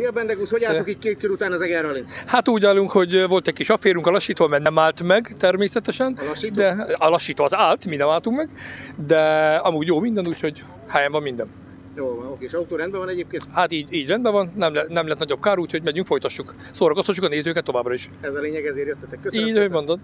Szia Bendegúz, hogy álltok így két kör után az Eger Hát úgy állunk, hogy volt egy kis aférünk a lassító, mert nem állt meg természetesen. A lassító? De a lassító az állt, mi nem álltunk meg, de amúgy jó minden, úgyhogy helyen van minden. Jó van, oké, és autó rendben van egyébként? Hát így, így rendben van, nem, le, nem lett nagyobb kár, úgyhogy megyünk, folytassuk, szórakoztassuk a nézőket továbbra is. Ez a lényeg, ezért jöttetek. Köszönöm Így, hogy mondod.